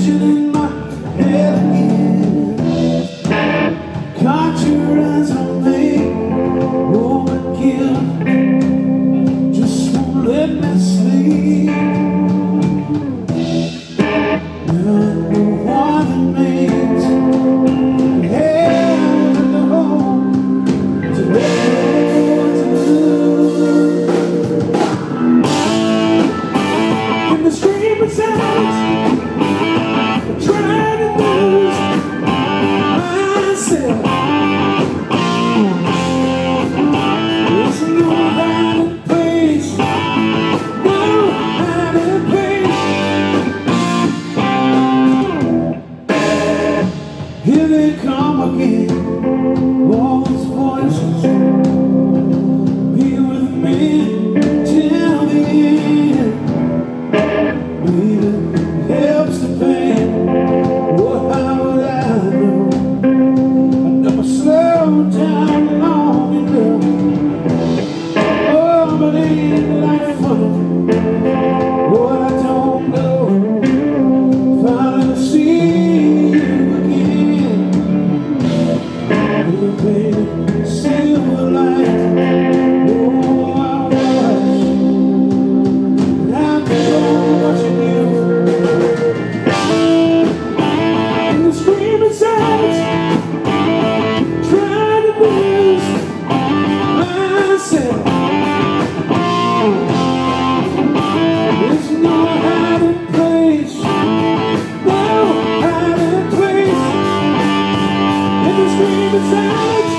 vision. ver the sound.